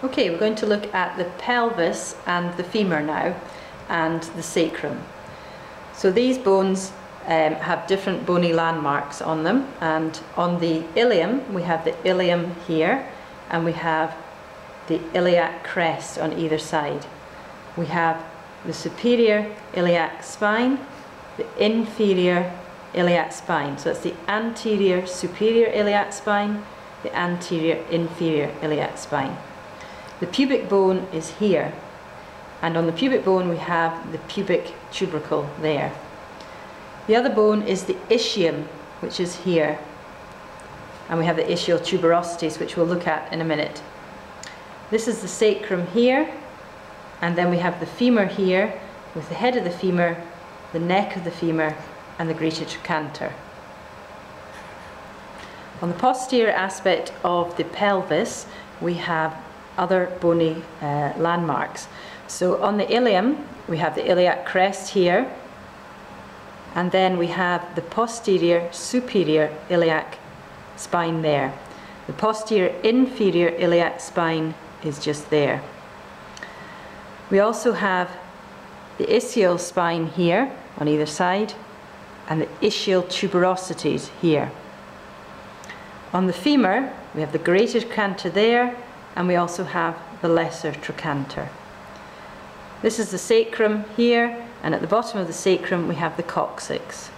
Okay, we're going to look at the pelvis and the femur now, and the sacrum. So these bones um, have different bony landmarks on them, and on the ilium, we have the ilium here, and we have the iliac crest on either side. We have the superior iliac spine, the inferior iliac spine. So it's the anterior superior iliac spine, the anterior inferior iliac spine. The pubic bone is here, and on the pubic bone we have the pubic tubercle there. The other bone is the ischium, which is here, and we have the ischial tuberosities, which we'll look at in a minute. This is the sacrum here, and then we have the femur here, with the head of the femur, the neck of the femur, and the greater trochanter. On the posterior aspect of the pelvis, we have other bony uh, landmarks. So on the ilium, we have the iliac crest here, and then we have the posterior superior iliac spine there. The posterior inferior iliac spine is just there. We also have the ischial spine here on either side and the ischial tuberosities here. On the femur, we have the greater trochanter there and we also have the lesser trochanter. This is the sacrum here, and at the bottom of the sacrum we have the coccyx.